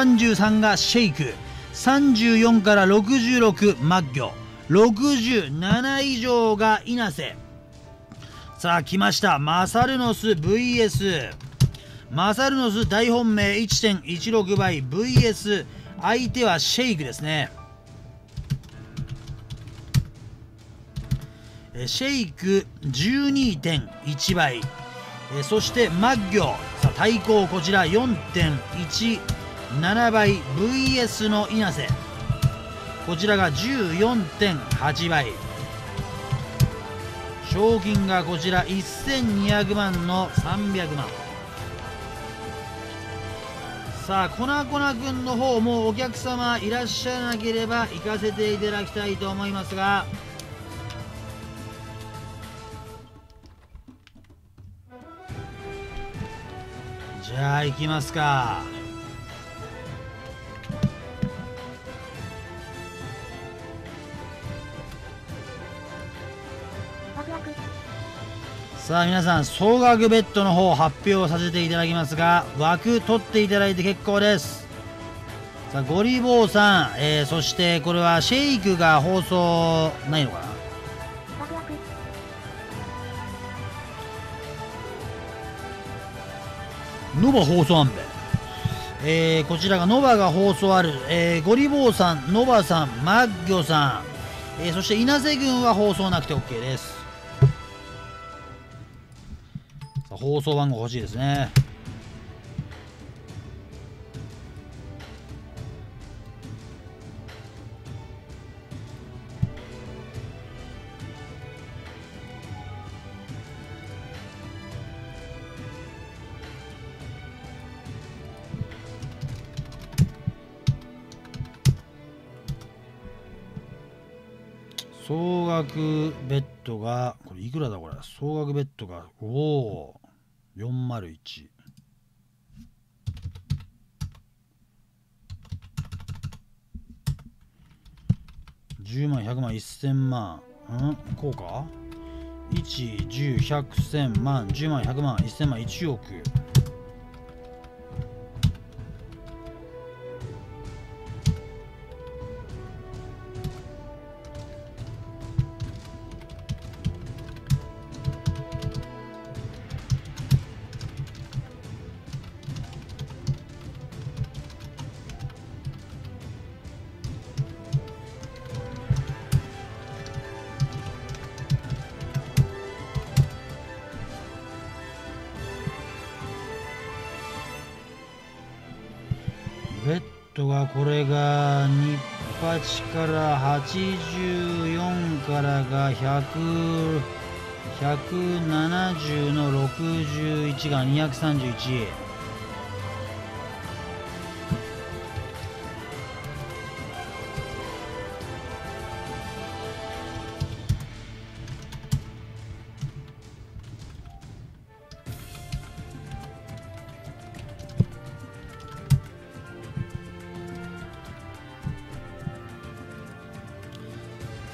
33がシェイク。34から66マッギョ。67以上が稲瀬さあ来ました。マサルノス VS マサルノス大本命。1.16倍。VS 相手はシェイクですね。シェイク12.1倍。そしてマッギョ。さあ対抗こちら。4.1 7倍 VS の稲瀬。こちらが14.8倍。賞金がこちら1200万の300万。さあ粉粉くんの方もお客様いらっしゃらなければ行かせていただきたいと思いますが。じゃあ行きますか。さあ皆さん総額ベッドの方発表させていただきますが枠取っていただいて結構です。さあゴリボーさん、えー、そしてこれはシェイクが放送ないのかな？ノバ放送あんべえー、こちらがノバが放送ある、えー、ゴリボーさん、ノバさん、マッギョさん、えー、そして稲瀬軍は放送なくて OK です放送番号欲しいですね。総額ベッドがこれいくらだこれ？総額ベッドがおお401 10万100万1000万。ん？こうか？1 10 100 1000万。10万100万1000万1億。ベッドがこれが28から84からが100 170の61が231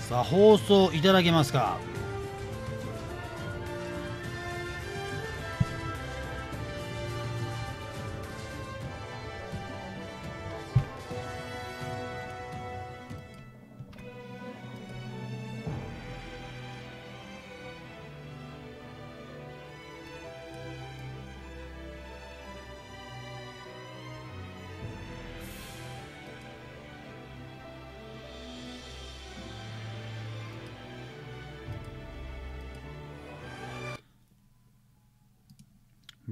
さあ放送いただけますか？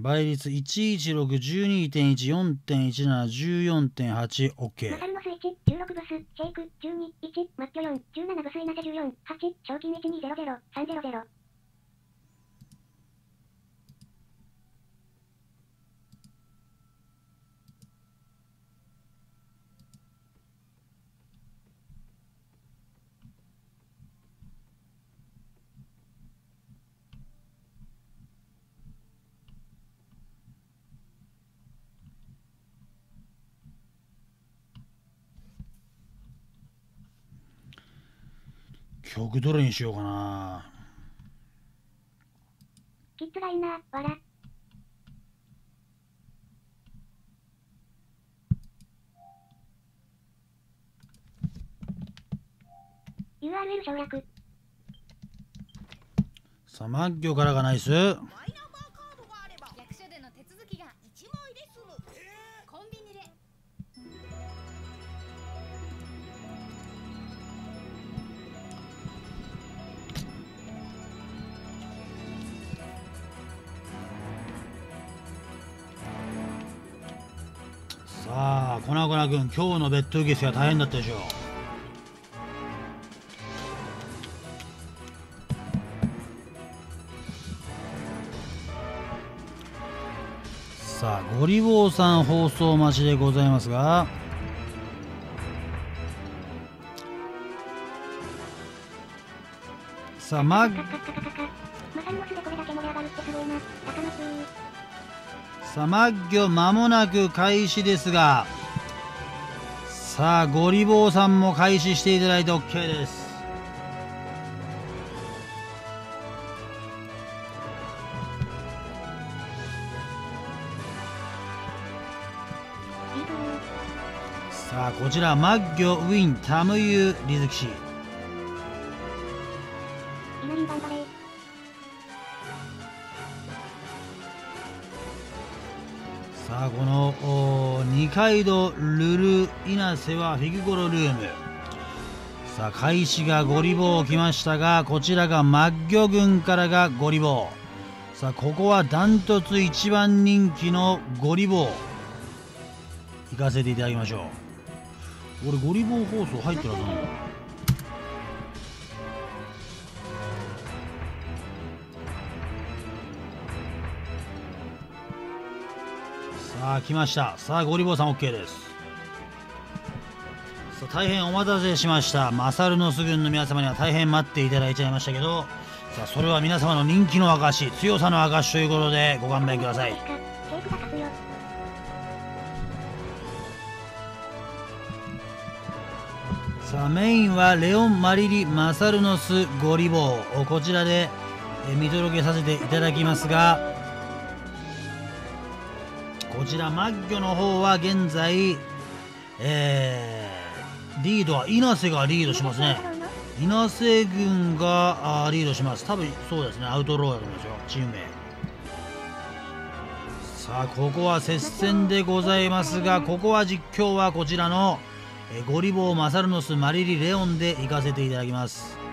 倍率11612.14.1714.8 OK マサルのスイッチ、16ブス、シェイク、12、1、マッチョ4、17ブスイナセ14、8、賞金1200300、100にしようかな。キッズライナー笑サマッギョからがナイス。今日のベッド受付は大変だったでしょうさあゴリボーさん放送待ちでございますがさあマッカッカッカカカカ。マサルモスでこれだけ盛り上がるっ。さあ、マッギョ間もなく開始ですが、さあ、ゴリボーさんも開始していただいて OK です。さあ、こちら、マッギョウィンタムユリズキシ。ーさあ、この二階堂ルルイナセはフィグコロルーム。さあ、開始がゴリボー来ましたが、こちらがマッギョ軍からがゴリボー。さあ、ここはダントツ一番人気のゴリボー。行かせていただきましょう。俺、ゴリボー放送入ってるはずなんだ。さあ来ました。さあゴリボーさん OK です。さあ大変お待たせしました。マサルノス軍の皆様には大変待っていただいちゃいましたけどさあそれは皆様の人気の証強さの証ということでご勘弁ください。さあメインはレオン・マリリ・マサルノス・ゴリボーこちらで見届けさせていただきますがこちらマッギョの方は現在えーリードは稲瀬がリードしますね。稲瀬軍がリードします。多分そうですね。アウトローだと思いますよ。チーム名。さあここは接戦でございますがここは実況はこちらのえーゴリボーマサルノスマリリレオンで行かせていただきます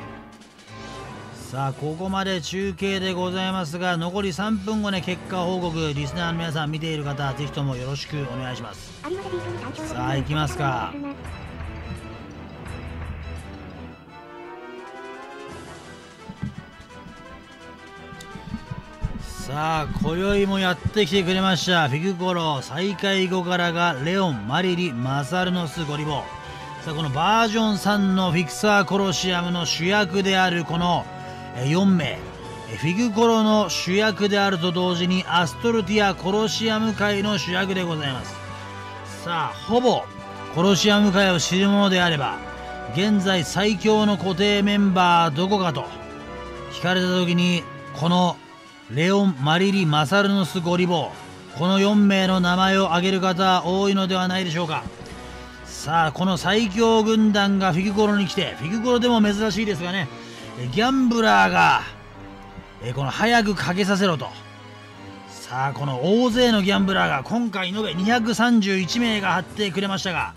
さあここまで中継でございますが残り3分後ね結果報告リスナーの皆さん見ている方ぜひともよろしくお願いします。さあ行きますか。さあ今宵もやってきてくれましたフィグコロ再開後からがレオンマリリマサルノスゴリボさあこのバージョン3のフィクサーコロシアムの主役であるこのえー4名フィグコロの主役であると同時にアストルティアコロシアム界の主役でございます。さあほぼコロシアム界を知る者であれば現在最強の固定メンバーどこかと聞かれた時にこのレオン・マリリ・マサルノス・ゴリボーこの4名の名前を挙げる方多いのではないでしょうか。さあこの最強軍団がフィグコロに来てフィグコロでも珍しいですがね。ギャンブラーがえこの早くかけさせろと。さあこの大勢のギャンブラーが今回延べ231名が貼ってくれましたが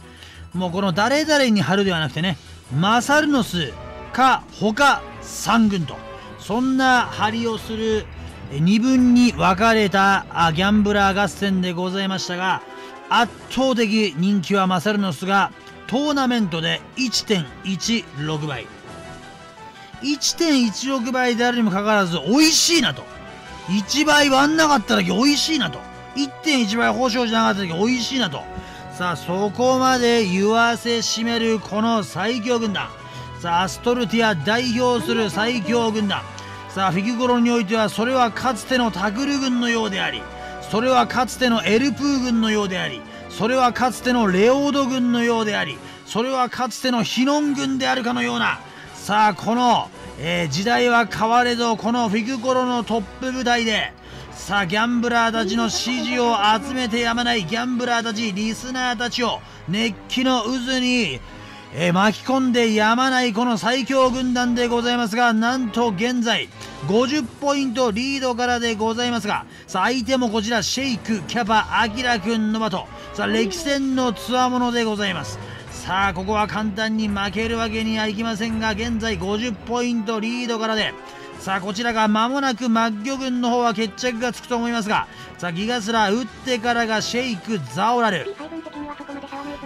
もうこの誰々に貼るではなくてねマサルノスか他3軍と。そんな張りをする2分に分かれたギャンブラー合戦でございましたが圧倒的人気はマサルノスがトーナメントで1.16倍。1.16倍であるにもかかわらず美味しいなと。1倍割んなかっただけ美味しいなと。1.1倍保証じゃなかっただけ美味しいなと。さあそこまで言わせしめるこの最強軍団。さあアストルティア代表する最強軍団。さあフィギュコロにおいてはそれはかつてのタグル軍のようでありそれはかつてのエルプー軍のようでありそれはかつてのレオード軍のようでありそれはかつてのヒノン軍であるかのようなさあこの、えー時代は変われどこのフィグコロのトップ舞台でさあギャンブラーたちの支持を集めてやまないギャンブラーたちリスナーたちを熱気の渦に、えー巻き込んでやまないこの最強軍団でございますがなんと現在50ポイントリードからでございますがさあ相手もこちらシェイクキャパアキラくんの的さあ歴戦のつわものでございます。さあここは簡単に負けるわけにはいきませんが現在50ポイントリードからでさあこちらが間もなくマッギョ軍の方は決着がつくと思いますがさあギガスラ打ってからがシェイクザオラル。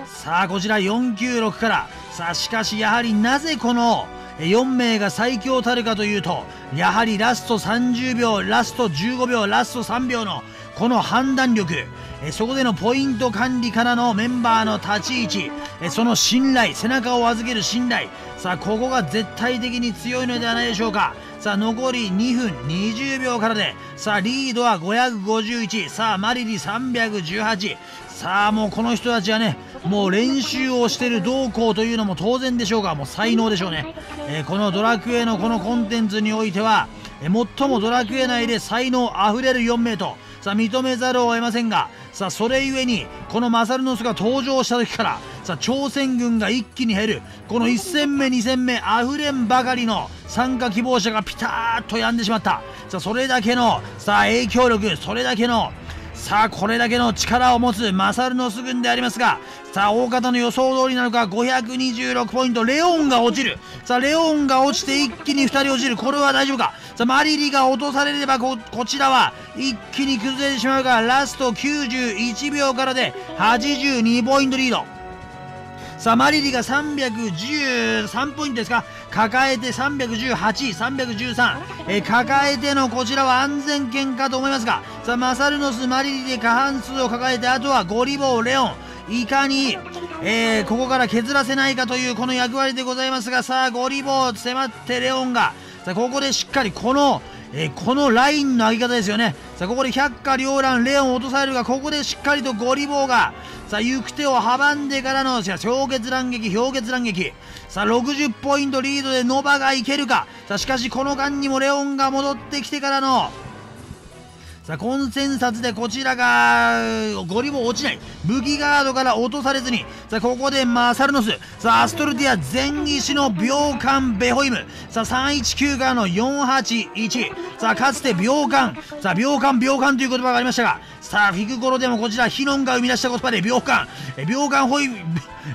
さあこちら496から。さあしかしやはりなぜこの4名が最強たるかというとやはりラスト30秒ラスト15秒ラスト3秒のこの判断力そこでのポイント管理からのメンバーの立ち位置その信頼背中を預ける信頼さあここが絶対的に強いのではないでしょうか。さあ残り2分20秒からでさあリードは551さあマリリ318さあもうこの人たちはねもう練習をしてる動向というのも当然でしょうがもう才能でしょうね、えーこのドラクエのこのコンテンツにおいては、えー最もドラクエ内で才能あふれる4名とさあ認めざるを得ませんがさあそれゆえにこのマサルノスが登場した時からさあ朝鮮軍が一気に減る。この1戦目2戦目あふれんばかりの参加希望者がピターッと止んでしまった。さあそれだけのさあ影響力それだけのさあこれだけの力を持つマサルノス軍でありますがさあ大方の予想通りなのか526ポイントレオンが落ちる。さあレオンが落ちて一気に2人落ちる。これは大丈夫か？さあマリリが落とされればここちらは一気に崩れてしまうがラスト91秒からで82ポイントリード。さあマリリが313ポイントですか？抱えて318、313、えー抱えてのこちらは安全圏かと思いますがさあマサルノス、マリリで過半数を抱えてあとはゴリボー、レオン。いかに、えーここから削らせないかというこの役割でございますがさあゴリボー迫ってレオンが。さあここでしっかりこのえーこのラインの上げ方ですよね。さあここで百花繚乱レオンを落とされるがここでしっかりとゴリボーがさあ行く手を阻んでからの氷結乱撃氷結乱撃。さあ60ポイントリードでノバがいけるか。さあしかしこの間にもレオンが戻ってきてからのさあコンセンサスでこちらがゴリも落ちない。武器ガードから落とされずに。さあここでマサルノス。さあアストルティア全石の秒間ベホイム。さあ319からの481さあかつて秒間。さあ秒間秒間という言葉がありましたが。さあフィグコロでもこちらヒノンが生み出した言葉で秒間。え秒間ホイ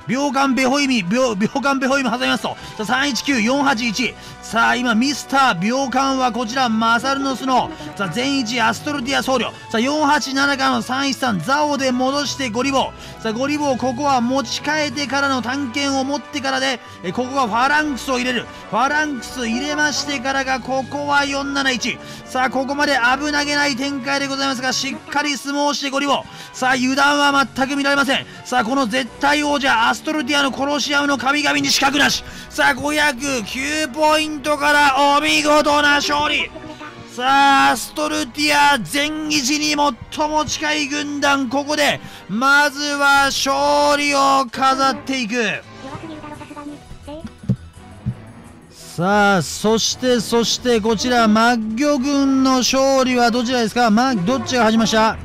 秒間ベホイミ秒秒間ベホイム挟みますと。さあ319481さあ今ミスター秒間はこちらマサルノスの。さあ全一アストルティア僧侶さあ487からの313ザオで戻してゴリボー。さあゴリボーここは持ち替えてからの探検を持ってからでえここはファランクスを入れる。ファランクス入れましてからがここは471さあここまで危なげない展開でございますがしっかり相撲してゴリボー。さあ油断は全く見られません。さあこの絶対王者アストルティアの殺し合うの神々に資格なし。さあ509ポイントからお見事な勝利。さあストルティア全一に最も近い軍団ここでまずは勝利を飾っていく。さあそしてそしてこちらマッギョ軍の勝利はどちらですか？マどっちが勝ちました？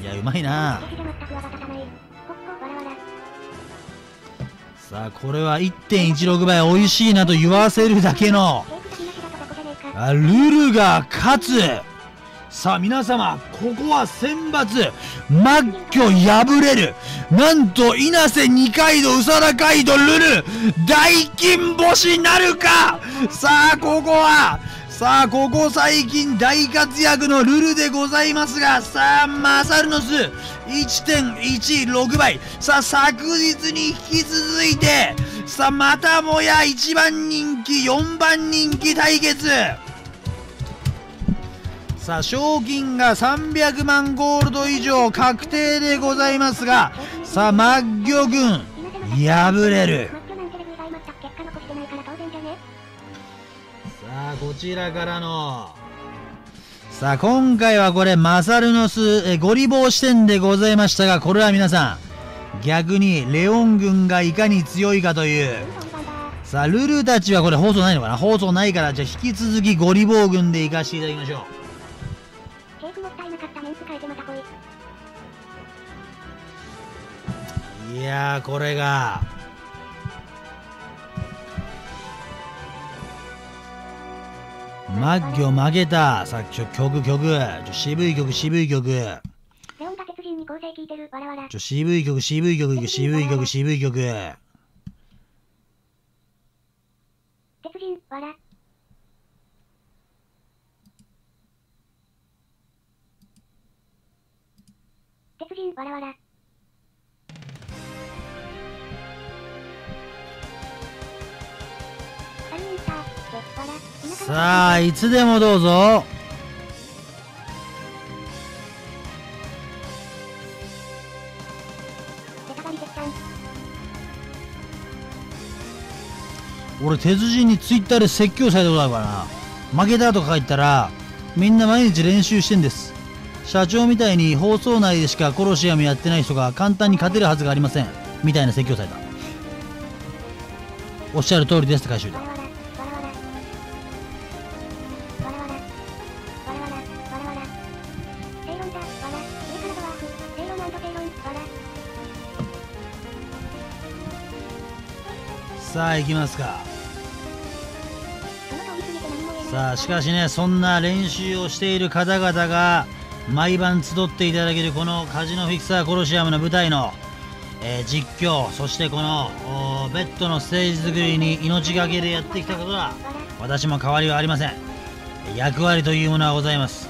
いやうまいな。さあこれは1.16倍美味しいなと言わせるだけの。ルルが勝つ。さあ皆様ここは選抜。マッギョ敗れる。なんと稲瀬二階堂宇佐田街道ルル。大金星なるか。さあここは。さあここ最近大活躍のルルでございますが。さあマサルノス1.16倍。さあ昨日に引き続いてさあまたもや1番人気4番人気対決。さあ賞金が300万ゴールド以上確定でございますがさあマッギョ軍敗れる。さあこちらからの。さあ今回はこれマサルノスえゴリボー視点でございましたがこれは皆さん逆にレオン軍がいかに強いかという。さあルルたちはこれ放送ないのかな？放送ないからじゃあ引き続きゴリボー軍で行かせていただきましょう。いやこれが。マッギョ負けたさっあ曲曲渋い曲渋い曲。に構成聞いてる。わらわら。ちょ渋い曲渋い曲渋い曲渋い曲鉄人、わら。鉄人、わらわら。さあいつでもどうぞ俺鉄人にツイッターで説教されたことあるからな。負けたとか言ったらみんな毎日練習してんです。社長みたいに放送内でしかコロシアムやってない人が簡単に勝てるはずがありません。みたいな説教された。おっしゃる通りですって回収ださあ行きますか。さあしかしねそんな練習をしている方々が毎晩集っていただけるこのカジノフィクサーコロシアムの舞台の、えー実況そしてこのベッドのステージ作りに命がけでやってきたことは私も変わりはありません役割というものはございます、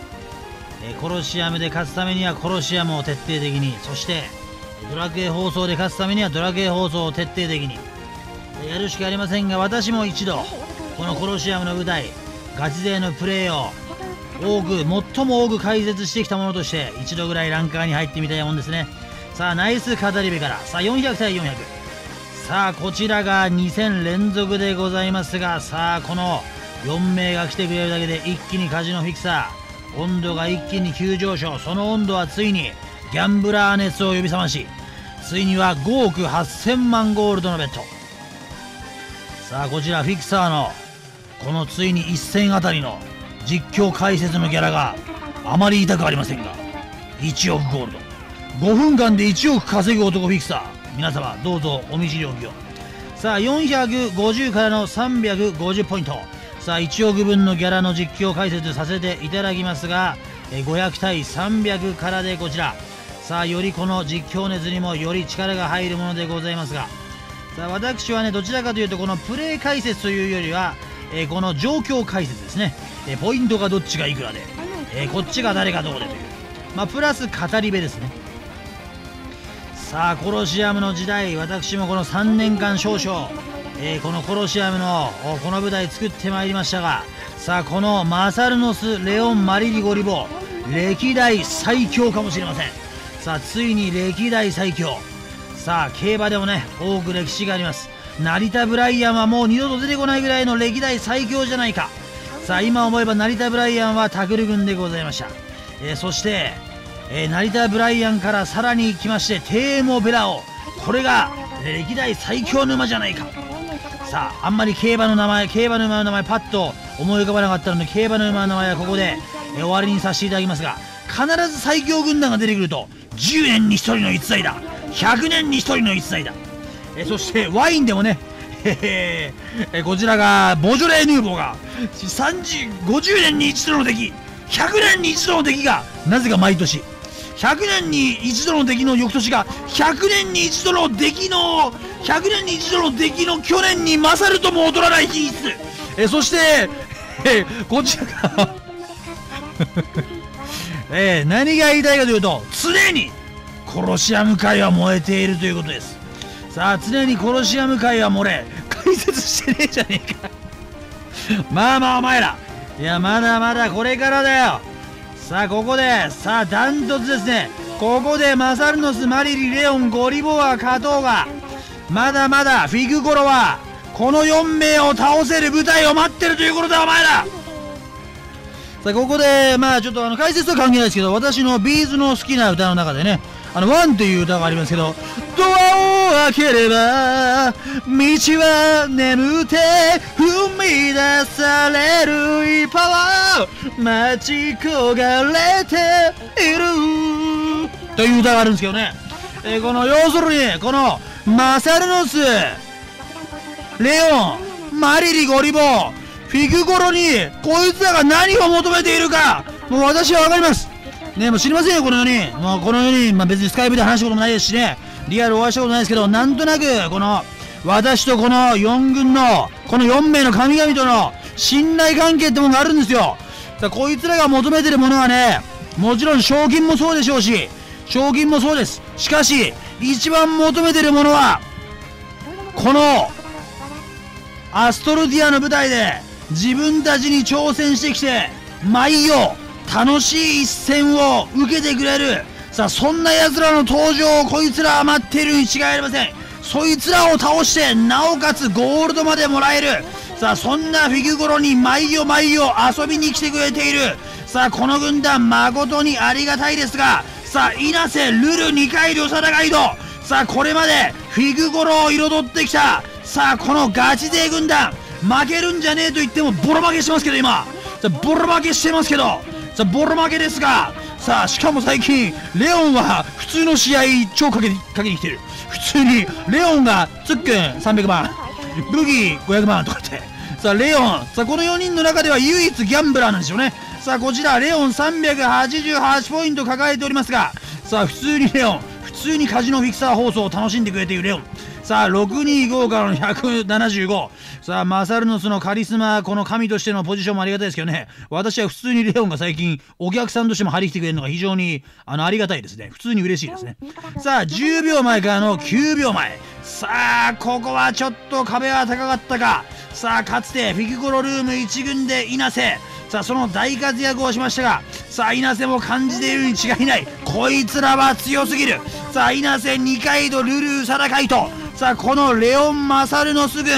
えーコロシアムで勝つためにはコロシアムを徹底的にそしてドラクエ放送で勝つためにはドラクエ放送を徹底的にやるしかありませんが私も一度このコロシアムの舞台ガチ勢のプレーを多く最も多く解説してきたものとして一度ぐらいランカーに入ってみたいもんですね。さあナイス語り部からさあ400対400さあこちらが2戦連続でございますがさあこの4名が来てくれるだけで一気にカジノフィクサー温度が一気に急上昇。その温度はついにギャンブラー熱を呼び覚ましついには5億8000万ゴールドのベッドさあこちらフィクサーのこのついに1戦あたりの実況解説のギャラがあまり痛くありませんが1億ゴールド。5分間で1億稼ぐ男フィクサー。皆様どうぞお見知りおきを。さあ450からの350ポイント。さあ1億分のギャラの実況解説させていただきますが500対300からでこちら。さあよりこの実況熱にもより力が入るものでございますがさあ私はねどちらかというとこのプレー解説というよりは、えーこの状況解説ですね、えーポイントがどっちがいくらで、えーこっちが誰がどうでという。まあプラス語り部ですね。さあコロシアムの時代私もこの3年間少々、えーこのコロシアムのおこの舞台作ってまいりましたがさあこのマサルノス・レオン・マリリゴリボ歴代最強かもしれません。さあついに歴代最強さあ競馬でもね多く歴史があります。成田ブライアンはもう二度と出てこないぐらいの歴代最強じゃないか。さあ今思えば成田ブライアンはタグル軍でございました、えーそして、えー成田ブライアンからさらに来ましてテーモベラオ。これが歴代最強の馬じゃないか。さああんまり競馬の名前競馬の馬の名前パッと思い浮かばなかったので競馬の馬の名前はここで、えー終わりにさせていただきますが必ず最強軍団が出てくると10年に1人の逸材だ。100年に1人の逸材だ。えそしてワインでもねえこちらがボジョレヌーボーが50年に一度の敵100年に一度の敵がなぜか毎年100年に一度の敵の翌年が100年に一度の敵の100年に一度の敵の去年に勝るとも劣らない品質。えそして、えーこちらが えー何が言いたいかというと常にコロシアム界は燃えているということです。さあ常にコロシアム界は漏れ解説してねえじゃねえか。まあまあお前ら。いやまだまだこれからだよ。さあここでさあダントツですね。ここでマサルノスマリリレオンゴリボア加藤が。まだまだフィグコロはこの4名を倒せる舞台を待ってるということだお前ら。さあここでまあちょっとあの解説は関係ないですけど私のビーズの好きな歌の中でねあのワンという歌がありますけどドアを開ければ道は眠って踏み出される一歩を待ち焦がれている。という歌があるんですけどね、えーこの要するにこのマサルノスレオンマリリゴリボフィグゴロにこいつらが何を求めているかもう私は分かります。ねもう知りませんよこの4人。もうこの4人、まあ、別にスカイプで話したこともないですしね。リアルお会いしたことないですけどなんとなくこの私とこの4軍のこの4名の神々との信頼関係ってものがあるんですよ。さあこいつらが求めてるものはねもちろん賞金もそうでしょうし賞金もそうです。しかし一番求めてるものはこのアストルディアの舞台で自分たちに挑戦してきて毎夜楽しい一戦を受けてくれる。さあそんな奴らの登場をこいつらは待っているに違いありません。そいつらを倒してなおかつゴールドまでもらえる。さあそんなフィギュゴロに毎夜毎夜遊びに来てくれている。さあこの軍団誠にありがたいですがさあ稲瀬ルル二階両貞ガイドさあこれまでフィグゴロを彩ってきたさあこのガチ勢軍団負けるんじゃねえと言ってもボロ負けしてますけど今。ボロ負けしてますけど。さあボロ負けですがさあしかも最近レオンは普通の試合超かけかけに来てる。普通にレオンがツックン300万ブギー500万とかって。さあレオンさあこの4人の中では唯一ギャンブラーなんですよね。さあこちらレオン388ポイント抱えておりますがさあ普通にレオン普通にカジノフィクサー放送を楽しんでくれているレオン。さあ625からの175さあマサルノスのカリスマこの神としてのポジションもありがたいですけどね。私は普通にレオンが最近お客さんとしても張り切ってくれるのが非常にあのありがたいですね。普通に嬉しいですね。さあ10秒前からの9秒前。さあここはちょっと壁は高かったか。さあかつてフィギュゴロルーム1軍で稲瀬さあその大活躍をしましたが。さあ稲瀬も感じているに違いない。こいつらは強すぎる。さあ稲瀬二階堂ルルーサラカイトさあこのレオン・マサルノス軍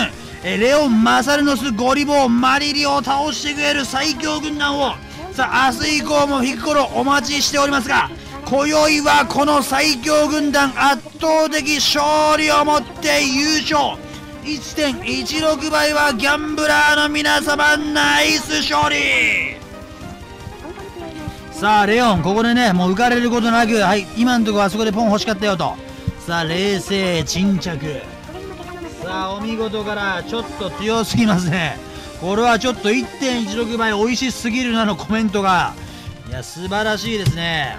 えレオン・マサルノスゴリボーマリリを倒してくれる最強軍団をさあ明日以降もフィッコロお待ちしておりますが今宵はこの最強軍団圧倒的勝利をもって優勝。1.16倍はギャンブラーの皆様ナイス勝利。さあレオンここでねもう浮かれることなくはい今のところあそこでポン欲しかったよと。さあ冷静沈着。さあお見事からちょっと強すぎますね。これはちょっと1.16倍美味しすぎるなのコメントが。いや素晴らしいですね。